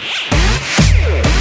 Yeah.